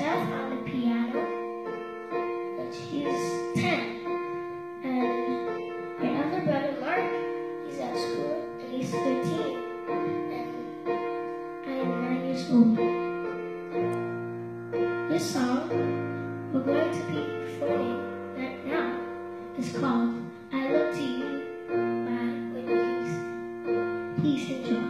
himself on the piano, but he 10. And my other brother, Mark, he's at school, and he's 13. And I'm 9 years old. This song we're going to be performing right now is called I Look to You by Whitney Please enjoy.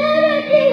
melody.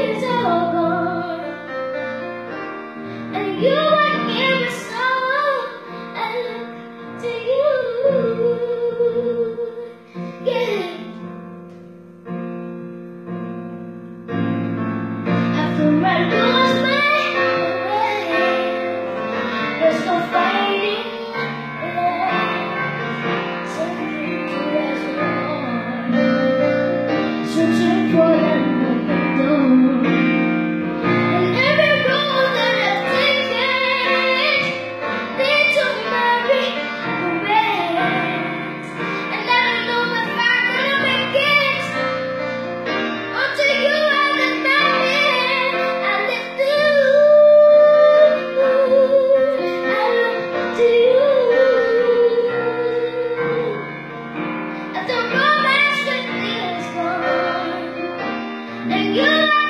than you.